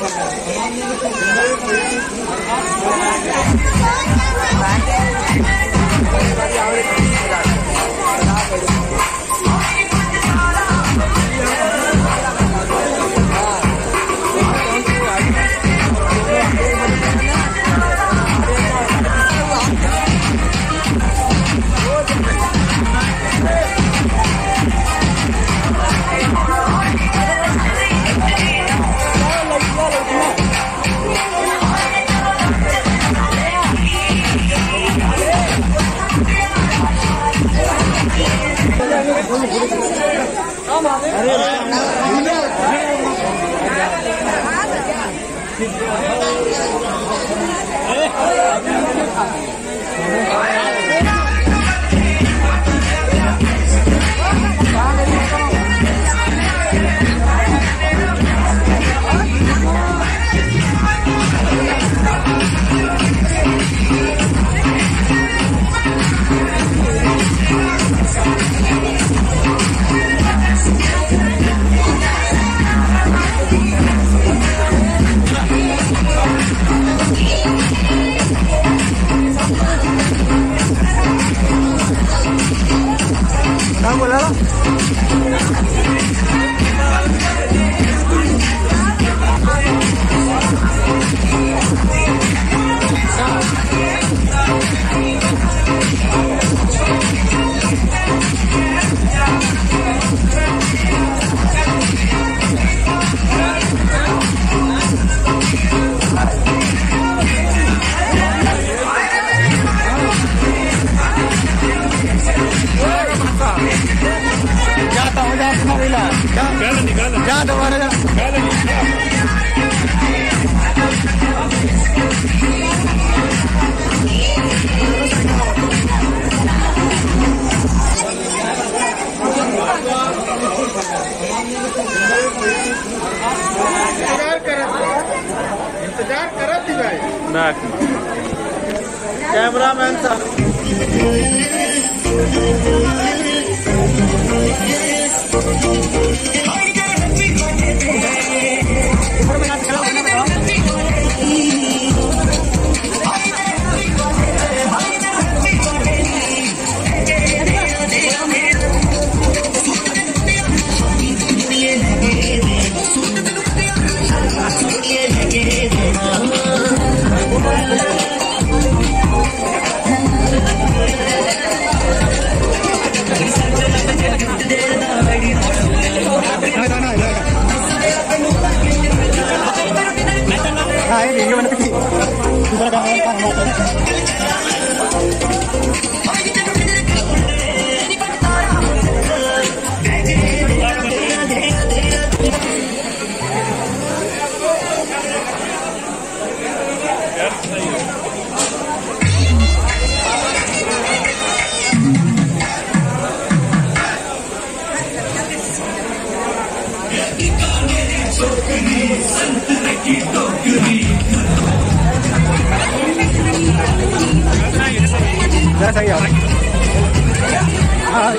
Thank you. इंतज़ार करत इंतज़ार करत ही भाई। कैमरामैन साहब हाँ दूसरा काम जरा सही आओ। हाँ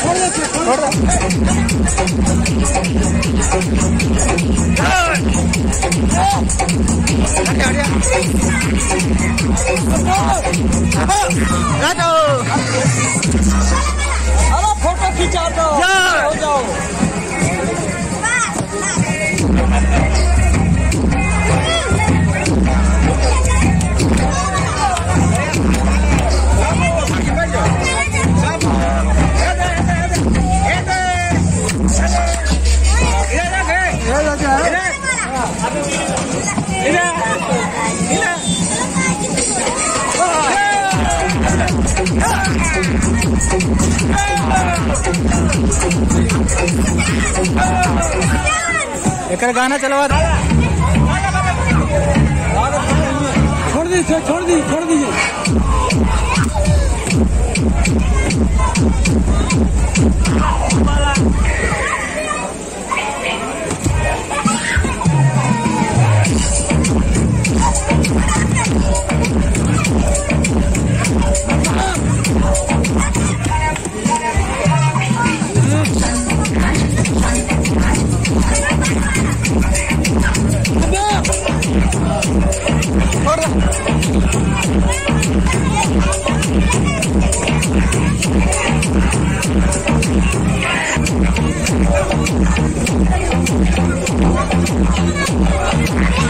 Corre, corre. एक गाना चलवा दो। छोड़ दी छोड़ दी छोड़ दीजिए